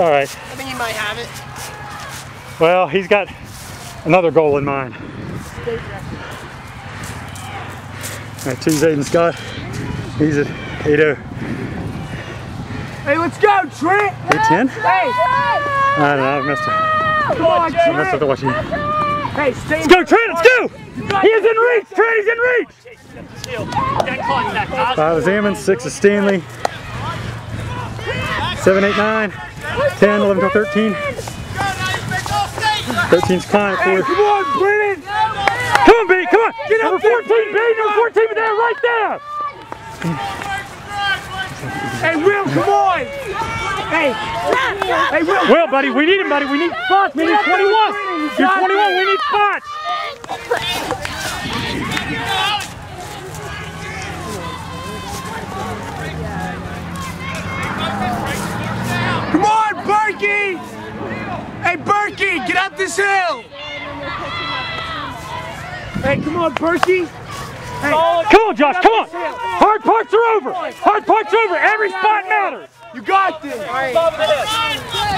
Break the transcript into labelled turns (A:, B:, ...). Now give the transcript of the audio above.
A: All right.
B: I think he might have it.
A: Well, he's got another goal in mind. All right, two Zayden Scott. He's at 8
B: Hey, let's go, Trent!
A: 10.
B: Hey!
A: I don't know, I've messed up.
B: Come on,
A: I messed up the watching.
B: Hey, stay
A: Let's go, Trent, let's go! He is in reach, Trent, he's in reach! Five is Ammon, six is Stanley. Seven, eight, nine, 10, 11, 12, 13. 13's Klein, of
B: Hey, come on, Brennan!
A: Come on, B, come on!
B: Get
A: Number 14, B, number 14, but there, right there!
B: Hey, Will, come on! Hey! Hey, Will!
A: Well, buddy, we need him, buddy. We need spots. We need 21. You're 21. We need spots.
B: Come on, Berkey! Hey, Berkey, get up this hill! Hey, come on, Berkey! Hey, oh,
A: Come on, Josh. Come on. Hard parts are over. Hard parts are over. Every spot matters.
B: you got this!